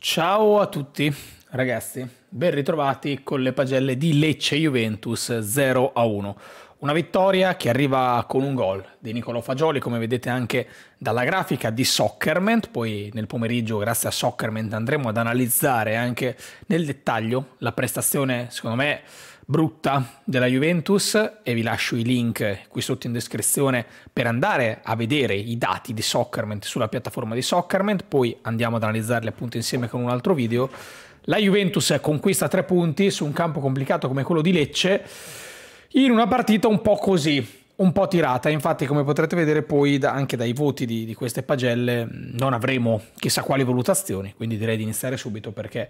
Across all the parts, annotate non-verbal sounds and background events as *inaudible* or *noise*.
Ciao a tutti ragazzi, ben ritrovati con le pagelle di Lecce Juventus 0 a 1. Una vittoria che arriva con un gol di Nicolo Fagioli, come vedete anche dalla grafica di Soccerment. Poi nel pomeriggio, grazie a Soccerment, andremo ad analizzare anche nel dettaglio la prestazione, secondo me, brutta della Juventus e vi lascio i link qui sotto in descrizione per andare a vedere i dati di Soccerment sulla piattaforma di Soccerment. Poi andiamo ad analizzarli appunto insieme con un altro video. La Juventus conquista tre punti su un campo complicato come quello di Lecce in una partita un po' così, un po' tirata. Infatti, come potrete vedere poi da, anche dai voti di, di, queste pagelle, non avremo chissà quali valutazioni. Quindi direi di iniziare subito perché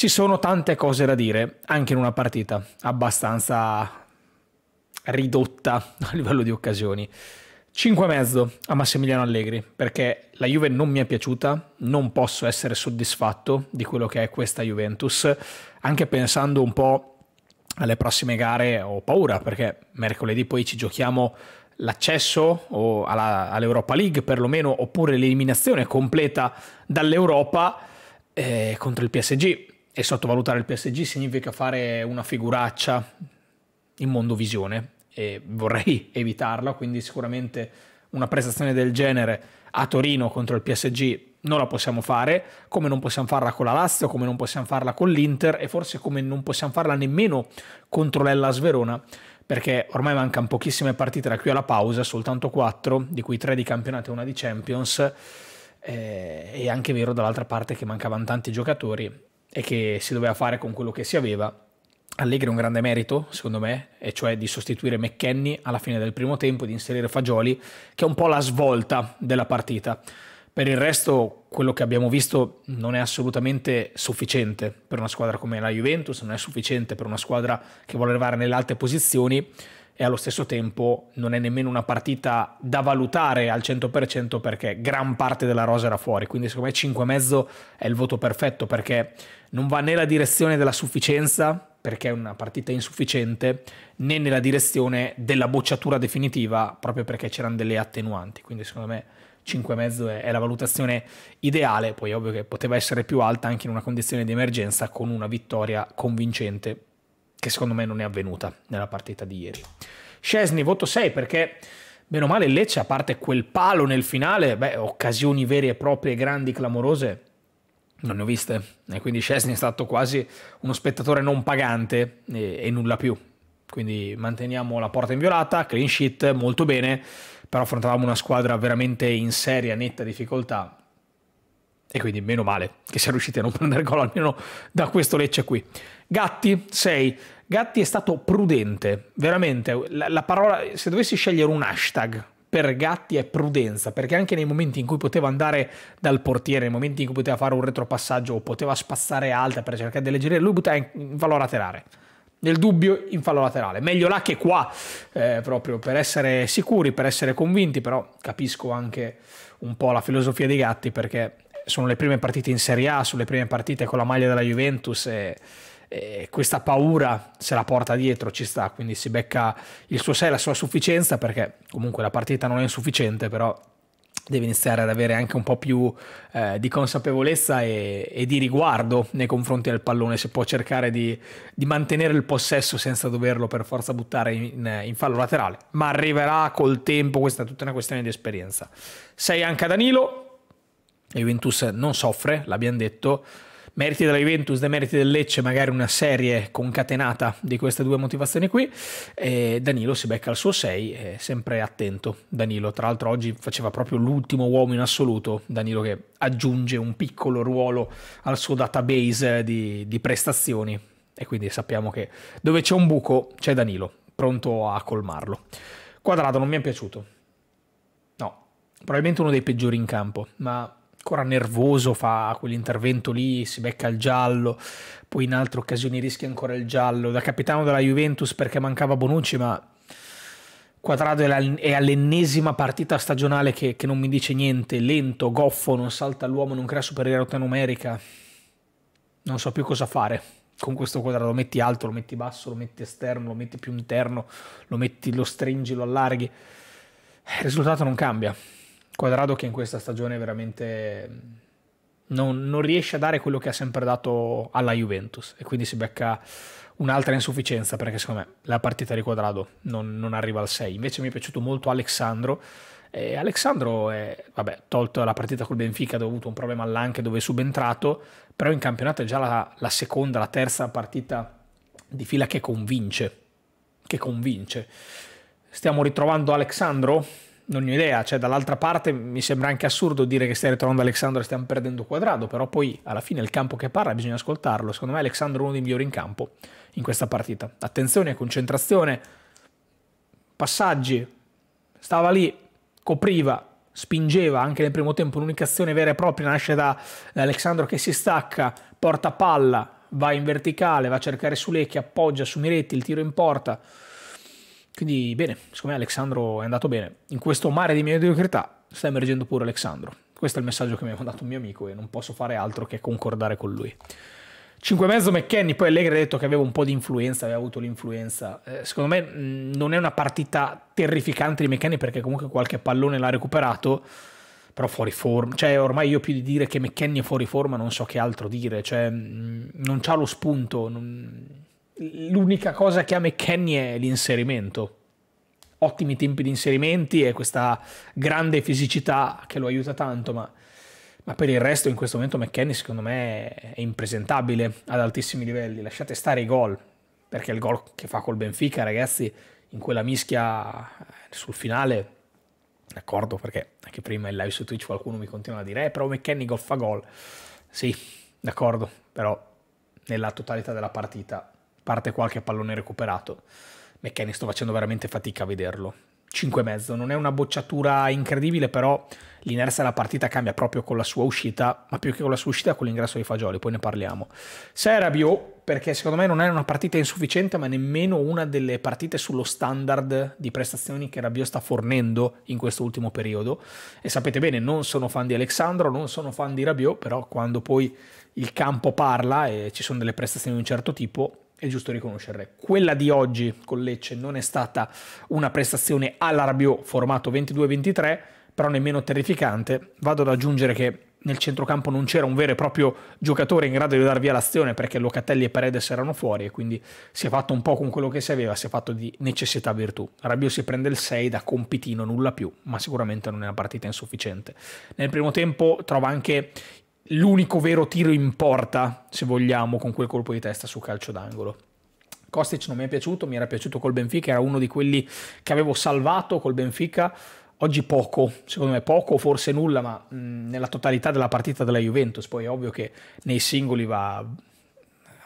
ci sono tante cose da dire anche in una partita abbastanza ridotta *laughs* a livello di occasioni. 5,5 a Massimiliano Allegri perché la Juve non mi è piaciuta, non posso essere soddisfatto di quello che è questa Juventus, anche pensando un po' alle prossime gare ho paura perché mercoledì poi ci giochiamo l'accesso all'Europa League perlomeno oppure l'eliminazione completa dall'Europa eh, contro il PSG e sottovalutare il PSG significa fare una figuraccia in mondovisione e vorrei *laughs* evitarla quindi sicuramente una prestazione del genere a Torino contro il PSG non la possiamo fare, come non possiamo farla con la Lazio, come non possiamo farla con l'Inter e forse come non possiamo farla nemmeno contro l'Ellas Verona, perché ormai mancano pochissime partite da qui alla pausa, soltanto quattro, di cui tre di campionato e una di Champions, eh, è anche vero dall'altra parte che mancavano tanti giocatori e che si doveva fare con quello che si aveva. Allegri ha un grande merito, secondo me, e cioè di sostituire McKenny alla fine del primo tempo, di inserire Fagioli, che è un po' la svolta della partita. Per il resto, quello che abbiamo visto non è assolutamente sufficiente per una squadra come la Juventus, non è sufficiente per una squadra che vuole arrivare nelle alte posizioni e allo stesso tempo non è nemmeno una partita da valutare al 100% perché gran parte della rosa era fuori, quindi secondo me 5,5 è il voto perfetto perché non va nella direzione della sufficienza perché è una partita insufficiente né nella direzione della bocciatura definitiva proprio perché c'erano delle attenuanti, quindi secondo me 5,5 è, è la valutazione ideale, poi ovvio che poteva essere più alta anche in una condizione di emergenza con una vittoria convincente che secondo me non è avvenuta nella partita di ieri. Scesni voto 6 perché bene o male il Lecce a parte quel palo nel finale, beh, occasioni vere e proprie grandi clamorose non ne ho viste e quindi Scesni è stato quasi uno spettatore non pagante e, e nulla più. Quindi manteniamo la porta inviolata, clean sheet, molto bene però affrontavamo una squadra veramente in seria, netta difficoltà e quindi meno male che siamo riusciti a non prendere gol almeno da questo Lecce qui. Gatti 6. Gatti è stato prudente, veramente. La, la, parola, se dovessi scegliere un hashtag per Gatti è prudenza, perché anche nei momenti in cui poteva andare dal portiere, nei momenti in cui poteva fare un retropassaggio o poteva spassare alta per cercare di alleggerire, lui buttava in, in fallo laterale nel dubbio in fallo laterale. Meglio là che qua, eh, proprio per essere sicuri, per essere convinti, però capisco anche un po' la filosofia dei gatti perché sono le prime partite in Serie A, sono le prime partite con la maglia della Juventus e, e questa paura se la porta dietro, ci sta, quindi si becca il suo 6, la sua sufficienza perché comunque la partita non è insufficiente, però deve iniziare ad avere anche un po' più eh, di consapevolezza e, e, di riguardo nei confronti del pallone, se può cercare di, di mantenere il possesso senza doverlo per forza buttare in, in, fallo laterale, ma arriverà col tempo, questa è tutta una questione di esperienza. Sei anche a Danilo, Juventus non soffre, l'abbiamo detto, meriti della Juventus, demeriti del Lecce, magari una serie concatenata di queste due motivazioni qui. E Danilo si becca al suo 6, sempre attento. Danilo, tra l'altro, oggi faceva proprio l'ultimo uomo in assoluto. Danilo che aggiunge un piccolo ruolo al suo database di, di prestazioni. E quindi sappiamo che dove c'è un buco c'è Danilo, pronto a colmarlo. Quadrado non mi è piaciuto. No, probabilmente uno dei peggiori in campo, ma ancora nervoso, fa quell'intervento lì, si becca il giallo, poi in altre occasioni rischia ancora il giallo, da capitano della Juventus perché mancava Bonucci, ma Quadrado è all'ennesima partita stagionale che, che, non mi dice niente, lento, goffo, non salta l'uomo, non crea superiorità numerica, non so più cosa fare con questo quadrato, lo metti alto, lo metti basso, lo metti esterno, lo metti più interno, lo metti, lo stringi, lo allarghi, il risultato non cambia. Quadrado che in questa stagione veramente non, non riesce a dare quello che ha sempre dato alla Juventus e quindi si becca un'altra insufficienza perché secondo me la partita di Quadrado non, non arriva al 6. Invece mi è piaciuto molto Alexandro. E Alexandro, è, vabbè, tolto la partita col Benfica dove ha avuto un problema all'anche dove è subentrato, però in campionato è già la, la seconda, la terza partita di fila che convince. Che convince. Stiamo ritrovando Alexandro? Non ho idea, cioè dall'altra parte mi sembra anche assurdo dire che stai ritrovando Alexandro e stiamo perdendo quadrado, però poi alla fine il campo che parla bisogna ascoltarlo, secondo me Alexandro è uno dei migliori in campo in questa partita. Attenzione, concentrazione, passaggi, stava lì, copriva, spingeva anche nel primo tempo, un'unica azione vera e propria nasce da Alexandro che si stacca, porta palla, va in verticale, va a cercare Sulecchi, appoggia su Miretti, il tiro in porta quindi bene, secondo me Alexandro è andato bene. In questo mare di mediocrità sta emergendo pure Alexandro. Questo è il messaggio che mi ha mandato un mio amico e non posso fare altro che concordare con lui. 5,5 McKenny, poi Allegri ha detto che aveva un po' di influenza, aveva avuto l'influenza. Eh, secondo me mh, non è una partita terrificante di McKenny perché comunque qualche pallone l'ha recuperato, però fuori forma. Cioè ormai io più di dire che McKenny è fuori forma non so che altro dire, cioè mh, non c'ha lo spunto, non l'unica cosa che ha McKenny è l'inserimento. Ottimi tempi di inserimenti e questa grande fisicità che lo aiuta tanto, ma, ma per il resto in questo momento McKenny secondo me è impresentabile ad altissimi livelli. Lasciate stare i gol, perché il gol che fa col Benfica, ragazzi, in quella mischia sul finale, d'accordo, perché anche prima in live su Twitch qualcuno mi continua a dire, eh, però McKenny gol fa gol. Sì, d'accordo, però nella totalità della partita parte qualche pallone recuperato. McKenny sto facendo veramente fatica a vederlo. 5,5 non è una bocciatura incredibile, però l'inerzia della partita cambia proprio con la sua uscita, ma più che con la sua uscita con l'ingresso di Fagioli, poi ne parliamo. 6 Rabiot, perché secondo me non è una partita insufficiente, ma nemmeno una delle partite sullo standard di prestazioni che Rabiot sta fornendo in questo ultimo periodo. E sapete bene, non sono fan di Alexandro, non sono fan di Rabiot, però quando poi il campo parla e ci sono delle prestazioni di un certo tipo, è giusto riconoscerle. Quella di oggi con Lecce non è stata una prestazione all'Arabio formato 22-23, però nemmeno terrificante. Vado ad aggiungere che nel centrocampo non c'era un vero e proprio giocatore in grado di dar via l'azione perché Locatelli e Paredes erano fuori e quindi si è fatto un po' con quello che si aveva, si è fatto di necessità virtù. Arabio si prende il 6 da compitino, nulla più, ma sicuramente non è una partita insufficiente. Nel primo tempo trova anche l'unico vero tiro in porta, se vogliamo, con quel colpo di testa su calcio d'angolo. Kostic non mi è piaciuto, mi era piaciuto col Benfica, era uno di quelli che avevo salvato col Benfica. Oggi poco, secondo me poco, forse nulla, ma mh, nella totalità della partita della Juventus. Poi è ovvio che nei singoli va,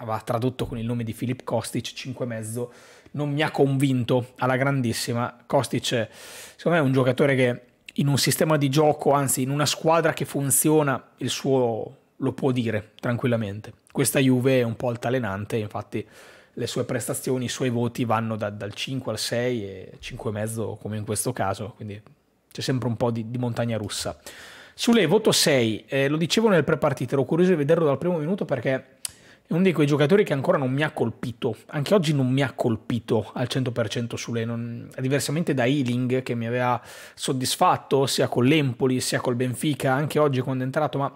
va tradotto con il nome di Filip Kostic, 5,5. Non mi ha convinto alla grandissima. Kostic, secondo me, è un giocatore che in un sistema di gioco, anzi in una squadra che funziona, il suo lo può dire tranquillamente. Questa Juve è un po' altalenante, infatti le sue prestazioni, i suoi voti vanno da, dal 5 al 6 e 5,5 come in questo caso, quindi c'è sempre un po' di, di montagna russa. Sulle voto 6, eh, lo dicevo nel pre-partita, ero curioso di vederlo dal primo minuto perché è uno di quei giocatori che ancora non mi ha colpito, anche oggi non mi ha colpito al 100% sulle, non, diversamente da Ealing che mi aveva soddisfatto sia con l'Empoli sia col Benfica, anche oggi quando è entrato, ma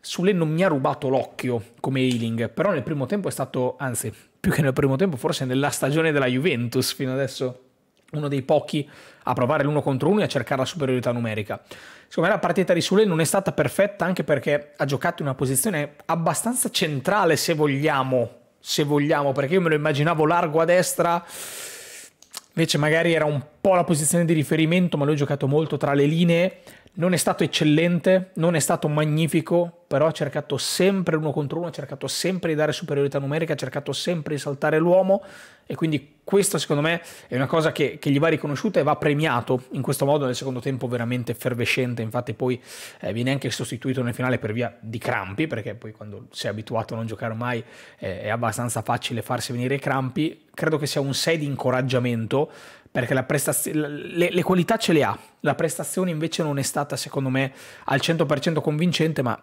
Sule non mi ha rubato l'occhio come Ealing, però nel primo tempo è stato, anzi più che nel primo tempo, forse nella stagione della Juventus fino adesso, uno dei pochi a provare l'uno contro uno e a cercare la superiorità numerica. Secondo me la partita di Sule non è stata perfetta anche perché ha giocato in una posizione abbastanza centrale se vogliamo, se vogliamo, perché io me lo immaginavo largo a destra, invece magari era un po' la posizione di riferimento, ma lui ha giocato molto tra le linee, non è stato eccellente, non è stato magnifico, però ha cercato sempre uno contro uno, ha cercato sempre di dare superiorità numerica, ha cercato sempre di saltare l'uomo e quindi questo secondo me è una cosa che, che, gli va riconosciuta e va premiato in questo modo nel secondo tempo veramente effervescente, infatti poi eh, viene anche sostituito nel finale per via di crampi, perché poi quando sei abituato a non giocare mai eh, è abbastanza facile farsi venire i crampi, credo che sia un 6 di incoraggiamento perché la le, le qualità ce le ha, la prestazione invece non è stata secondo me al 100% convincente, ma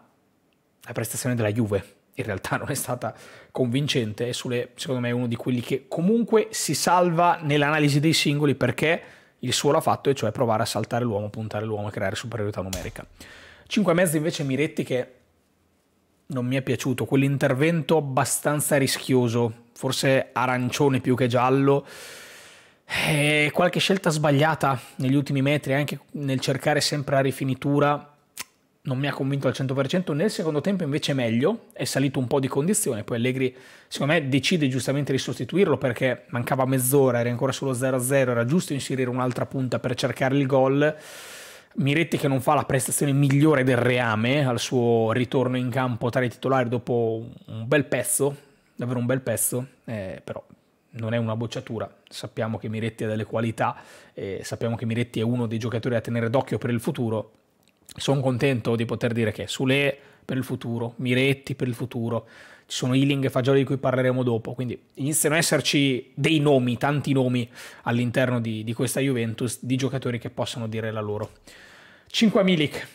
la prestazione della Juve in realtà *laughs* non è stata convincente. E Sule secondo me è uno di quelli che comunque si salva nell'analisi dei singoli perché il suo l'ha fatto e cioè provare a saltare l'uomo, puntare l'uomo e creare superiorità numerica. 5 e mezzo invece Miretti che non mi è piaciuto, quell'intervento abbastanza rischioso, forse arancione più che giallo, e qualche scelta sbagliata negli ultimi metri, anche nel cercare sempre la rifinitura, non mi ha convinto al 100%, nel secondo tempo invece meglio, è salito un po' di condizione, poi Allegri secondo me decide giustamente di sostituirlo perché mancava mezz'ora, era ancora solo 0-0, era giusto inserire un'altra punta per cercare il gol. Miretti che non fa la prestazione migliore del Reame al suo ritorno in campo tra i titolari dopo un bel pezzo, davvero un bel pezzo, eh, però non è una bocciatura, sappiamo che Miretti ha delle qualità, eh, sappiamo che Miretti è uno dei giocatori da tenere d'occhio per il futuro, sono contento di poter dire che Sule per il futuro, Miretti per il futuro, ci sono Ealing e Fagioli di cui parleremo dopo, quindi iniziano ad esserci dei nomi, tanti nomi all'interno di, di questa Juventus, di giocatori che possono dire la loro. 5 Milik,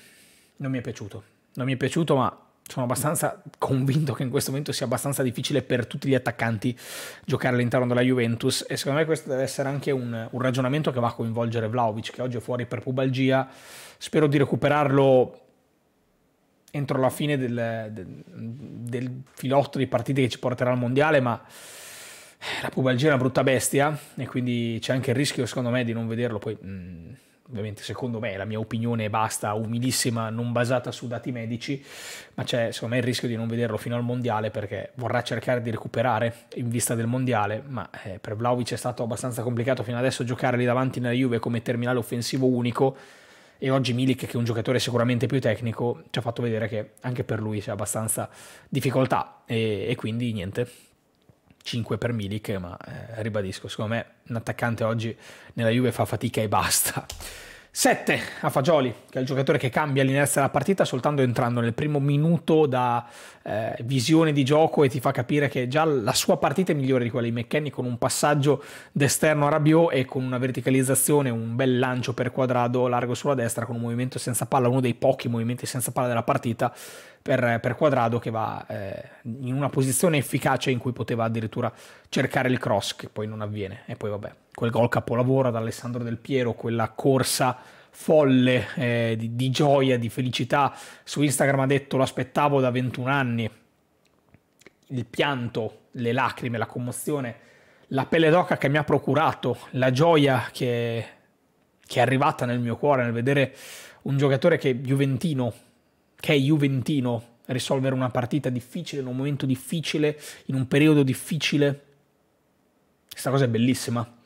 non mi è piaciuto, non mi è piaciuto ma sono abbastanza convinto che in questo momento sia abbastanza difficile per tutti gli attaccanti giocare all'interno della Juventus e secondo me questo deve essere anche un, un ragionamento che va a coinvolgere Vlaovic che oggi è fuori per pubalgia. Spero di recuperarlo entro la fine del, del, del filotto di partite che ci porterà al mondiale ma la pubalgia è una brutta bestia e quindi c'è anche il rischio secondo me di non vederlo. Poi mh, mm, ovviamente secondo me la mia opinione basta, umilissima, non basata su dati medici, ma c'è secondo me il rischio di non vederlo fino al mondiale perché vorrà cercare di recuperare in vista del mondiale, ma eh, per Vlaovic è stato abbastanza complicato fino adesso giocare lì davanti nella Juve come terminale offensivo unico e oggi Milik che è un giocatore sicuramente più tecnico ci ha fatto vedere che anche per lui c'è abbastanza difficoltà e, e quindi niente 5 per Milik, ma eh, ribadisco, secondo me un attaccante oggi nella Juve fa fatica e basta. 7 a Fagioli, che è il giocatore che cambia l'inerzia della partita soltanto entrando nel primo minuto da eh, visione di gioco e ti fa capire che già la sua partita è migliore di quella di McKenny con un passaggio d'esterno a Rabiot e con una verticalizzazione, un bel lancio per quadrado largo sulla destra con un movimento senza palla, uno dei pochi movimenti senza palla della partita per, per quadrado che va eh, in una posizione efficace in cui poteva addirittura cercare il cross che poi non avviene. E poi vabbè quel gol capolavoro ad Alessandro Del Piero, quella corsa folle eh, di, di, gioia, di felicità. Su Instagram ha detto lo aspettavo da 21 anni. Il pianto, le lacrime, la commozione, la pelle d'oca che mi ha procurato, la gioia che, che è arrivata nel mio cuore nel vedere un giocatore che juventino, che è juventino, risolvere una partita difficile, in un momento difficile, in un periodo difficile. Questa cosa è bellissima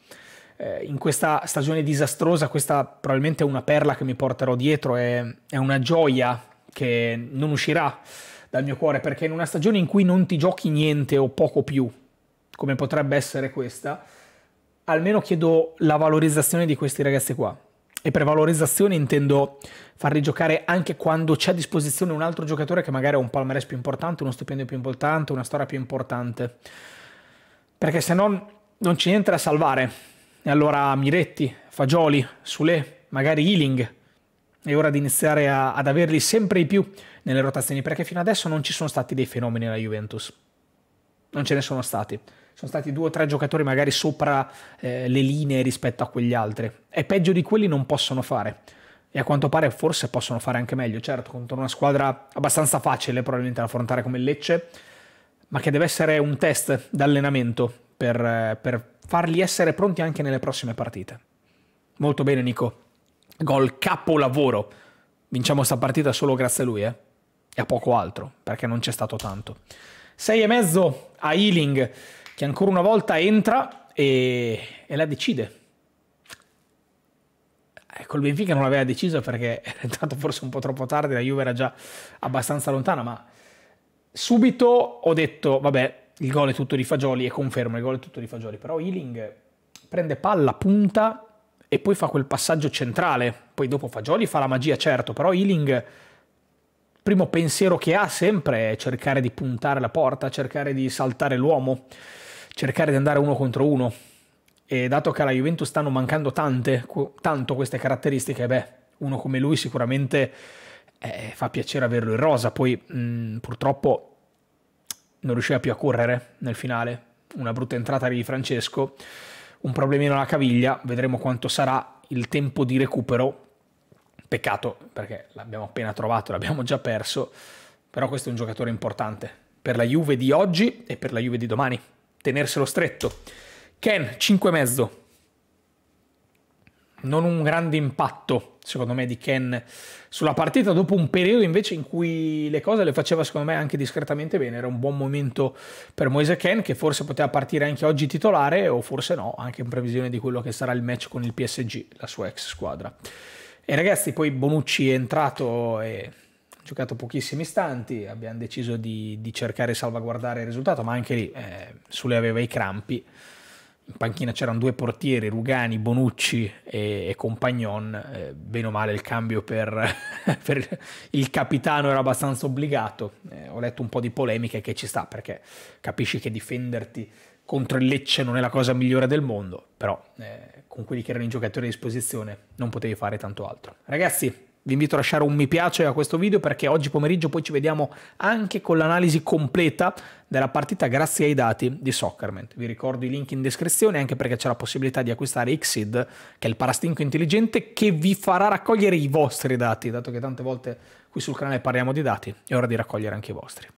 eh, in questa stagione disastrosa questa probabilmente è una perla che mi porterò dietro, è, è una gioia che non uscirà dal mio cuore perché in una stagione in cui non ti giochi niente o poco più, come potrebbe essere questa, almeno chiedo la valorizzazione di questi ragazzi qua. E per valorizzazione intendo farli giocare anche quando c'è a disposizione un altro giocatore che magari ha un palmarès più importante, uno stipendio più importante, una storia più importante. Perché se no non c'è niente da salvare. E allora Miretti, Fagioli, Sule, magari Ealing. È ora di iniziare a, ad averli sempre di più nelle rotazioni, perché fino adesso non ci sono stati dei fenomeni nella Juventus. Non ce ne sono stati. Sono stati due o tre giocatori magari sopra eh, le linee rispetto a quegli altri. E peggio di quelli non possono fare. E a quanto pare forse possono fare anche meglio. Certo, contro una squadra abbastanza facile probabilmente da affrontare come il Lecce, ma che deve essere un test d'allenamento per, eh, per farli essere pronti anche nelle prossime partite. Molto bene Nico, gol capolavoro. Vinciamo sta partita solo grazie a lui, eh? E a poco altro, perché non c'è stato tanto. 6 e mezzo a Ealing, che ancora una volta entra e, e la decide. Ecco, il Benfica non l'aveva deciso perché *laughs* era entrato forse un po' troppo tardi, la Juve era già abbastanza lontana, ma subito ho detto, vabbè, il gol è tutto di Fagioli e confermo il gol è tutto di Fagioli, però Ealing prende palla, punta e poi fa quel passaggio centrale, poi dopo Fagioli fa la magia certo, però Ealing primo pensiero che ha sempre è cercare di puntare la porta, cercare di saltare l'uomo, cercare di andare uno contro uno. E dato che alla Juventus stanno mancando tante, tanto queste caratteristiche, beh, uno come lui sicuramente eh, fa piacere averlo in rosa, poi mh, purtroppo non riusciva più a correre nel finale, una brutta entrata di Francesco, un problemino alla caviglia, vedremo quanto sarà il tempo di recupero, peccato perché l'abbiamo appena trovato, l'abbiamo già perso, Però questo è un giocatore importante per la Juve di oggi e per la Juve di domani. Tenerselo stretto. Ken, 5,5 non un grande impatto, secondo me, di Ken sulla partita, dopo un periodo invece in cui le cose le faceva, secondo me, anche discretamente bene. Era un buon momento per Moise Ken, che forse poteva partire anche oggi titolare, o forse no, anche in previsione di quello che sarà il match con il PSG, la sua ex squadra. E ragazzi, poi Bonucci è entrato e ha giocato pochissimi istanti, abbiamo deciso di, di cercare di salvaguardare il risultato, ma anche lì eh, Sule aveva i crampi in panchina c'erano due portieri, Rugani, Bonucci e, e Compagnon, eh, bene o male il cambio per, *laughs* per, il capitano era abbastanza obbligato, eh, ho letto un po' di polemiche che ci sta perché capisci che difenderti contro il Lecce non è la cosa migliore del mondo, però eh, con quelli che erano i giocatori a disposizione non potevi fare tanto altro. Ragazzi, vi invito a lasciare un mi piace a questo video perché oggi pomeriggio poi ci vediamo anche con l'analisi completa della partita grazie ai dati di Soccerment. Vi ricordo i link in descrizione anche perché c'è la possibilità di acquistare Xid, che è il parastinco intelligente che vi farà raccogliere i vostri dati, dato che tante volte qui sul canale parliamo di dati, è ora di raccogliere anche i vostri.